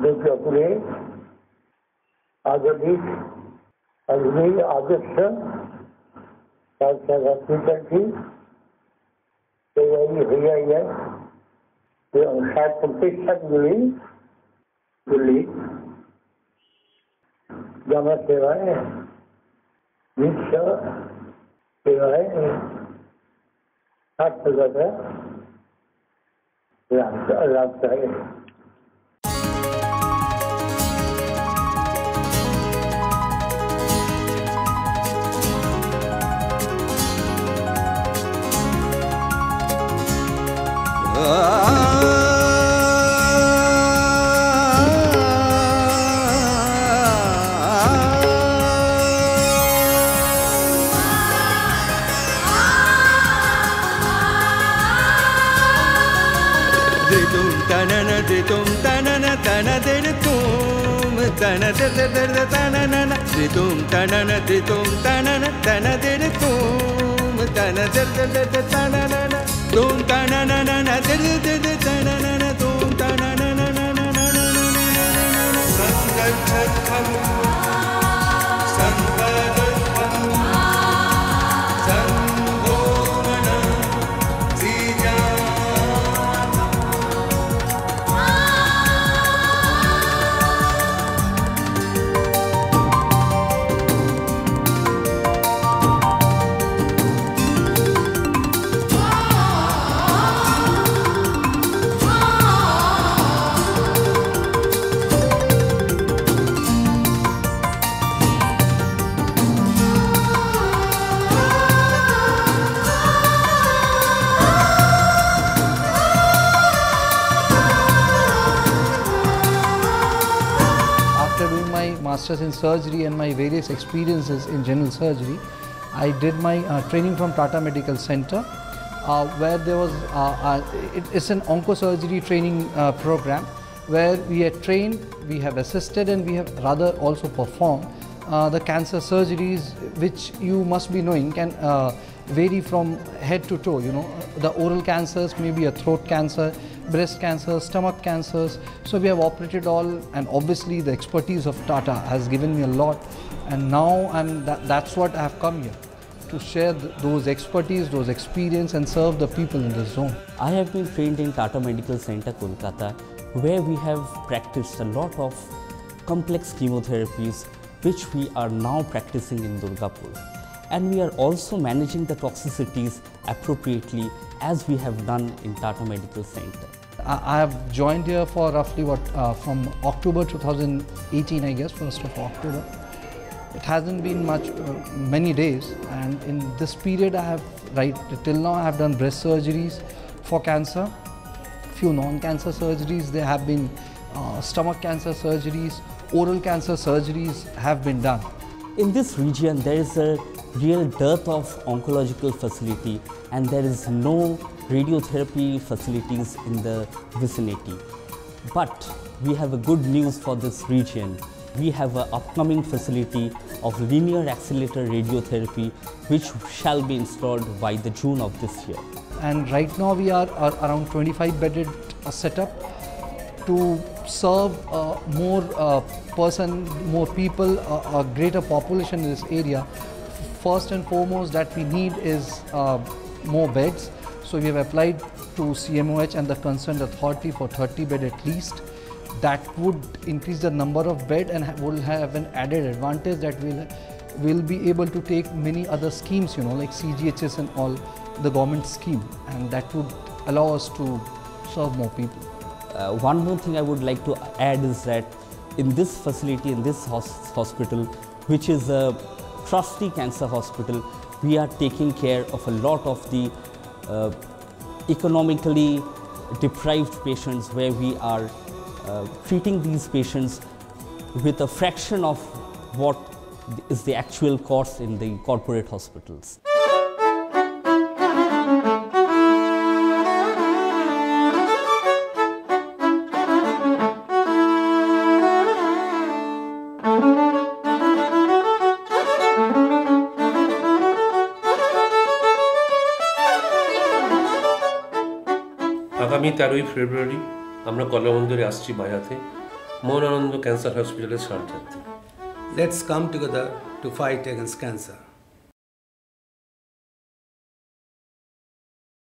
लेकिन अपने आधुनिक अग्नि आदर्श हॉस्पिटल तो की तैयारी हो रही है जो अनुसार प्रतिष्ठक मिली। दिल्ली। जमा सेवाएँ निश्चय सेवाएँ हर जगह रास्ता है। Ditum tanana ditum tanana tana ditum tana ditum tanana ditum tanana ditum tanana tana master's in surgery and my various experiences in general surgery, I did my uh, training from Tata Medical Center, uh, where there was uh, uh, it, it's an oncosurgery training uh, program where we have trained, we have assisted, and we have rather also performed the cancer surgeries, which you must be knowing can vary from head to toe. You know, the oral cancers, maybe a throat cancer, breast cancer, stomach cancers. So we have operated all, and obviously the expertise of Tata has given me a lot. And now I'm that, that's what I have come here to share th- those expertise, those experience, and serve the people in this zone. I have been trained in Tata Medical Center, Kolkata, where we have practiced a lot of complex chemotherapies, which we are now practicing in Durgapur. And we are also managing the toxicities appropriately as we have done in Tata Medical Center. I have joined here for roughly what uh, from October 2018, I guess, first of October. It hasn't been much, uh, many days, and in this period, I have right till now I have done breast surgeries for cancer, few non-cancer surgeries. There have been uh, stomach cancer surgeries, oral cancer surgeries have been done. In this region, there is a real dearth of oncological facility and there is no radiotherapy facilities in the vicinity. But we have a good news for this region. We have an upcoming facility of linear accelerator radiotherapy which shall be installed by the June of this year. and right now we are, around 25 bedded uh, setup to serve uh, more uh, person, more people, uh, a greater population in this area. First and foremost that we need is uh, more beds. So we have applied to CMOH and the concerned authority for 30 bed at least. That would increase the number of bed and will have an added advantage that we'll, we'll be able to take many other schemes, you know, like CGHS and all, the government scheme, and that would allow us to serve more people. Uh, one more thing I would like to add is that in this facility, in this hos- hospital, which is a trustee cancer hospital, we are taking care of a lot of the uh, economically deprived patients where we are uh, treating these patients with a fraction of what is the actual cost in the corporate hospitals. আগামী তেরোই ফেব্রুয়ারি আমরা কলামন্দরে আসছি মায়াতে মৌনানন্দ cancer হসপিটালের সান্তাতে let's come together to fight against cancer